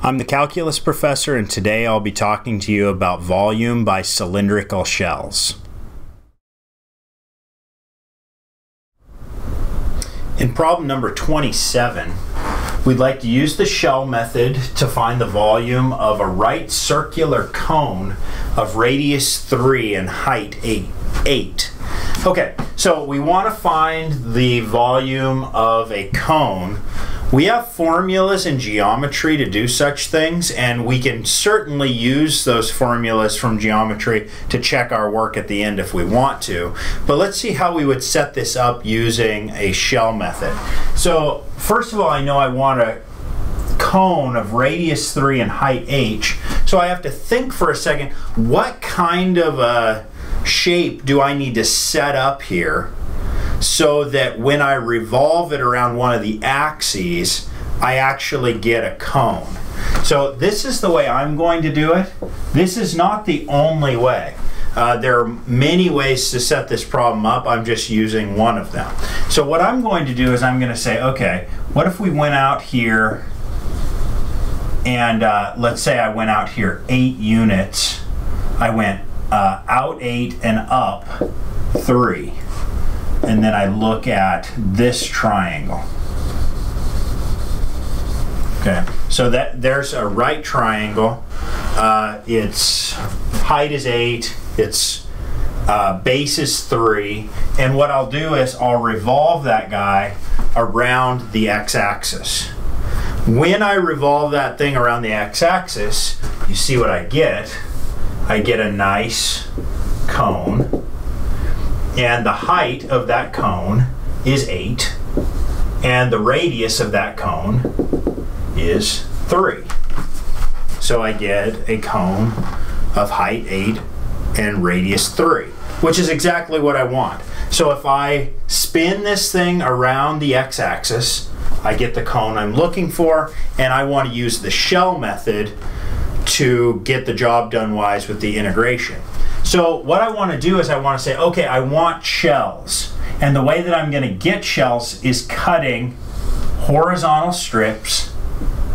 I'm the calculus professor and today I'll be talking to you about volume by cylindrical shells. In problem number 27, we'd like to use the shell method to find the volume of a right circular cone of radius 3 and height 8. 8. Okay, so we want to find the volume of a cone we have formulas in geometry to do such things, and we can certainly use those formulas from geometry to check our work at the end if we want to. But let's see how we would set this up using a shell method. So first of all, I know I want a cone of radius 3 and height h. So I have to think for a second, what kind of a shape do I need to set up here so that when I revolve it around one of the axes, I actually get a cone. So this is the way I'm going to do it. This is not the only way. Uh, there are many ways to set this problem up. I'm just using one of them. So what I'm going to do is I'm going to say, okay, what if we went out here and uh, let's say I went out here eight units. I went uh, out eight and up three and then I look at this triangle. Okay, so that there's a right triangle. Uh, its height is 8, its uh, base is 3, and what I'll do is I'll revolve that guy around the x-axis. When I revolve that thing around the x-axis, you see what I get. I get a nice cone and the height of that cone is 8, and the radius of that cone is 3. So I get a cone of height 8 and radius 3, which is exactly what I want. So if I spin this thing around the x-axis, I get the cone I'm looking for, and I want to use the shell method to get the job done wise with the integration. So what I want to do is I want to say, okay, I want shells. And the way that I'm going to get shells is cutting horizontal strips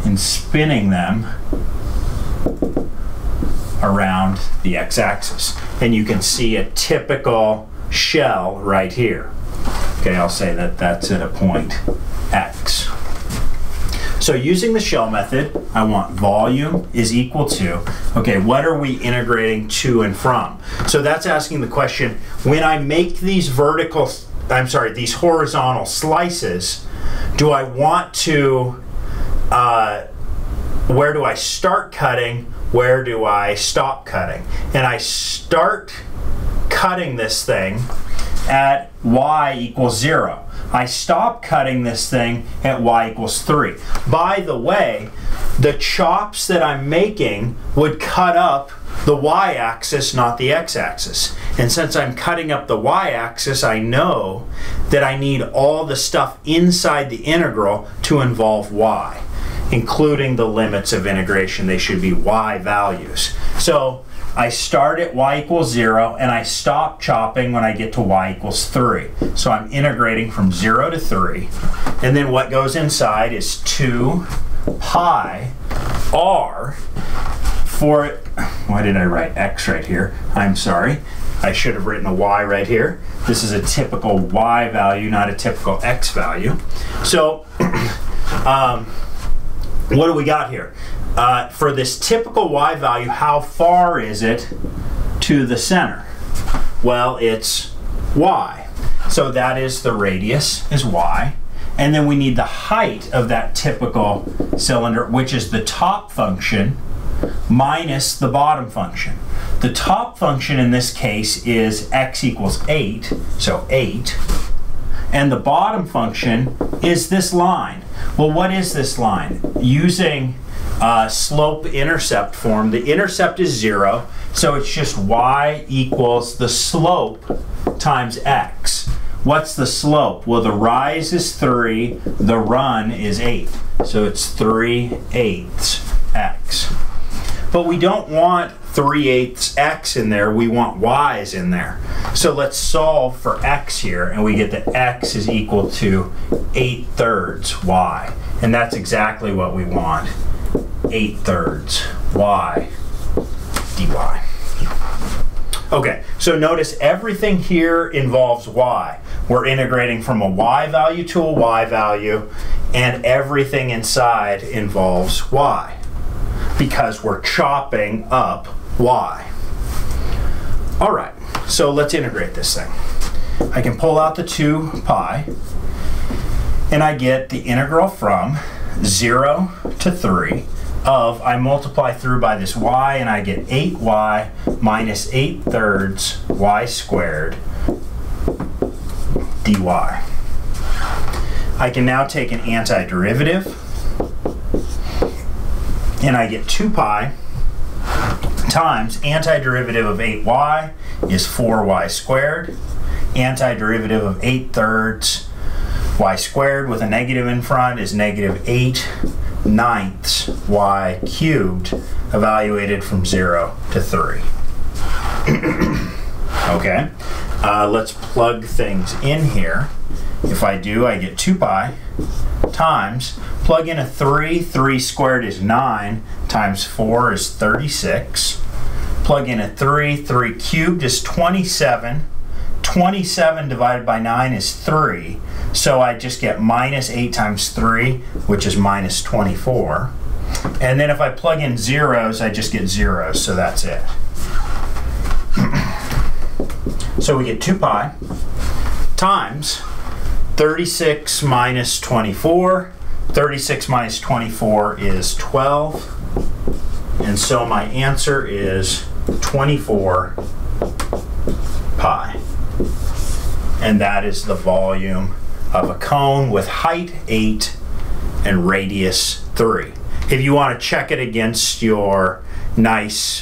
and spinning them around the x-axis. And you can see a typical shell right here. Okay, I'll say that that's at a point x. So using the shell method, I want volume is equal to, okay, what are we integrating to and from? So that's asking the question, when I make these vertical, I'm sorry, these horizontal slices, do I want to, uh, where do I start cutting? Where do I stop cutting? And I start cutting this thing at y equals 0. I stop cutting this thing at y equals 3. By the way, the chops that I'm making would cut up the y-axis, not the x-axis. And since I'm cutting up the y-axis, I know that I need all the stuff inside the integral to involve y, including the limits of integration. They should be y values. So I start at y equals 0 and I stop chopping when I get to y equals 3. So I'm integrating from 0 to 3. And then what goes inside is 2 pi r for, why did I write x right here? I'm sorry. I should have written a y right here. This is a typical y value, not a typical x value. So, um, what do we got here? uh, for this typical y value, how far is it to the center? Well, it's y. So that is the radius is y. And then we need the height of that typical cylinder, which is the top function minus the bottom function. The top function in this case is x equals 8, so 8. And the bottom function is this line. Well, what is this line? Using uh, slope intercept form. The intercept is zero, so it's just y equals the slope times x. What's the slope? Well, the rise is 3, the run is 8. So it's 3 eighths x. But we don't want 3 eighths x in there, we want y's in there. So let's solve for x here, and we get that x is equal to 8 thirds y. And that's exactly what we want 8 thirds y dy. Okay, so notice everything here involves y. We're integrating from a y value to a y value, and everything inside involves y because we're chopping up y. All right, so let's integrate this thing. I can pull out the 2 pi, and I get the integral from 0 to 3 of, I multiply through by this y, and I get 8y minus 8 thirds y squared dy. I can now take an antiderivative, and I get 2 pi times antiderivative of 8y is 4y squared, antiderivative of 8 thirds y squared with a negative in front is negative 8 ninths y cubed evaluated from 0 to 3. okay, uh, let's plug things in here. If I do, I get 2 pi times, plug in a 3, 3 squared is 9, times 4 is 36. Plug in a 3, 3 cubed is 27. 27 divided by 9 is 3. So I just get minus 8 times 3, which is minus 24. And then if I plug in zeros, I just get zeros, so that's it. so we get 2 pi times 36 minus 24. 36 minus 24 is 12. And so my answer is 24 pi. And that is the volume of a cone with height 8 and radius 3. If you want to check it against your nice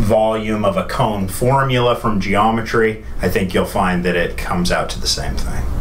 volume of a cone formula from geometry, I think you'll find that it comes out to the same thing.